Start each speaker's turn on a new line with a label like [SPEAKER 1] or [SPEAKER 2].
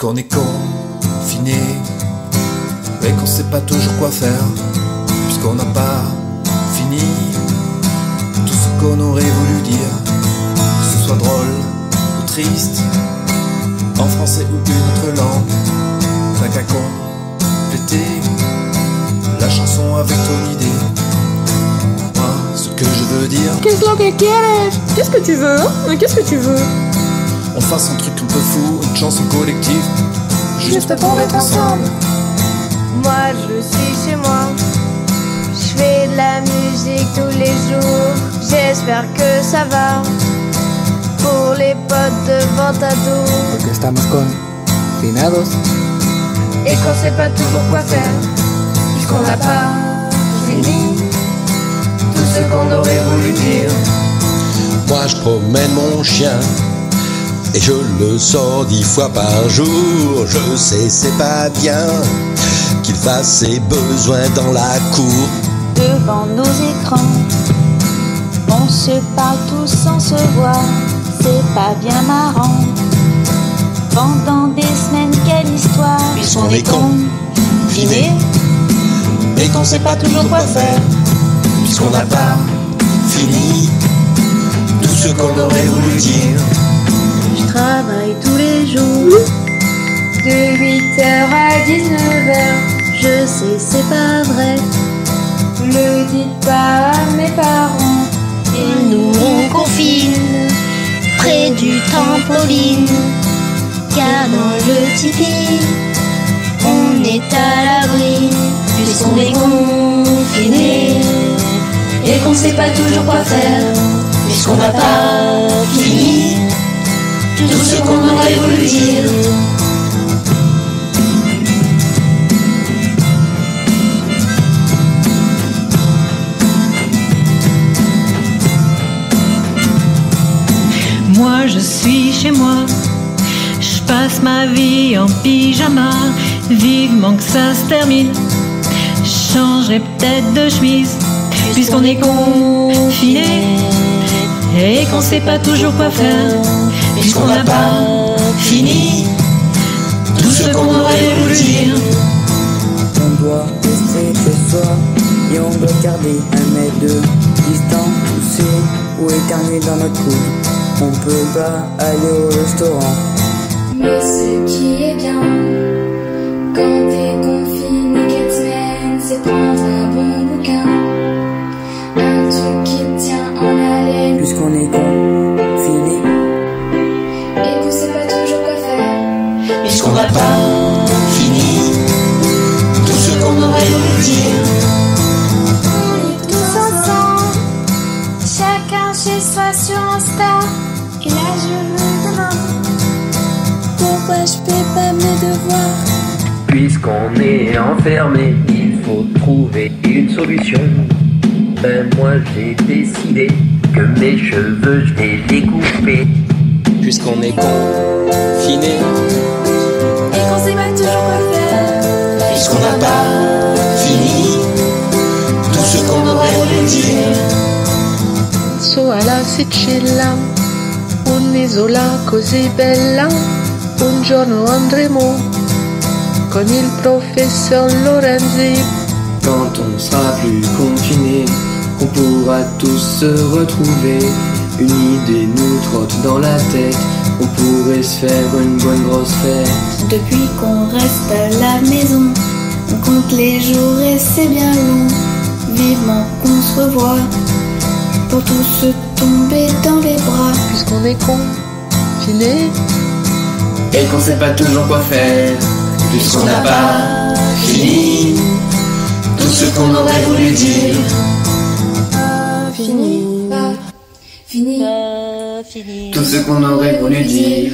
[SPEAKER 1] Puisqu'on est confiné. Et qu'on sait pas toujours quoi faire, puisqu'on n'a pas fini. Tout ce qu'on aurait voulu dire, que ce soit drôle ou triste, en français ou une autre langue, t'as qu'à compléter la chanson avec ton idée. Moi, ce que je veux dire,
[SPEAKER 2] Qu'est-ce que tu veux hein? Qu'est-ce que tu veux?
[SPEAKER 1] On fasse un truc un peu fou, une chanson collective, juste pour être ensemble.
[SPEAKER 3] Moi je suis chez moi. Je fais de la musique tous les jours. J'espère que ça va. Pour les potes de Ventador.
[SPEAKER 4] porque estamos confinados.
[SPEAKER 3] Et qu'on sait pas toujours quoi faire. Puisqu'on n'a pas fini tout ce qu'on aurait voulu dire.
[SPEAKER 5] Moi je promène mon chien et je le sors dix fois par jour. Je sais c'est pas bien qu'il fasse ses besoins dans la cour.
[SPEAKER 6] devant nos écrans. On se parle tous sans se voir, c'est pas bien marrant. Pendant des semaines, quelle histoire,
[SPEAKER 5] Puisqu'on est confinés et qu'on sait pas toujours quoi faire.
[SPEAKER 1] Puisqu'on n'a pas fini tout ce qu'on aurait voulu dire.
[SPEAKER 3] Je travaille tous les jours. De 8h à 19h. Je sais, c'est pas vrai. Le dites pas à mes parents.
[SPEAKER 6] Ils nous reconfinent près du trampoline. Car dans le tipi, on est à l'abri, puisqu'on est confiné
[SPEAKER 3] Et qu'on sait pas toujours quoi faire.
[SPEAKER 6] puisqu'on n'a pas fini
[SPEAKER 3] Tout ce qu'on
[SPEAKER 7] Moi je suis chez moi, je passe ma vie en pyjama, vivement que ça se termine. Je changerai peut-être de chemise, puisqu'on est confiné. Et qu'on sait pas toujours quoi faire, puisqu'on n'a pas fini tout ce qu'on aurait voulu dire.
[SPEAKER 4] On doit rester chez soi et on doit garder un mètre de distance, tousser ou éternuer dans notre coude. On peut pas aller au restaurant.
[SPEAKER 8] Mais ce qui est bien, quand t'es confiné quatre semaines, c'est prendre un bon bouquin. Un truc qui tient en haleine
[SPEAKER 4] Puisqu'on est confiné,
[SPEAKER 5] Puisqu'on n'a pas fini tout ce qu'on aurait voulu dire.
[SPEAKER 8] On est tous ensemble, chacun chez soi sur Insta. Et là je me demande, pourquoi je fais pas mes devoirs?
[SPEAKER 9] Puisqu'on est enfermé, il faut trouver une solution. Ben moi j'ai décidé que mes cheveux je vais les couper.
[SPEAKER 5] Puisqu'on est confiné,
[SPEAKER 2] Sicilia, un'isola così bella, un giorno andremo con il professeur Lorenzi.
[SPEAKER 10] Quand on sera plus confiné, on pourra tous se retrouver. Une idée nous trotte dans la tête, on pourrait se faire une bonne grosse fête.
[SPEAKER 8] Depuis qu'on reste à la maison, on compte les jours et c'est bien long. Vivement qu'on se revoit pour tous se tomber dans les bras.
[SPEAKER 2] Puisqu'on est confiné,
[SPEAKER 10] Et qu'on sait pas toujours quoi faire, puisqu'on n'a pas fini tout ce qu'on aurait voulu dire.
[SPEAKER 8] Fini, fini.
[SPEAKER 6] Pas fini.
[SPEAKER 10] Tout ce qu'on aurait voulu dire.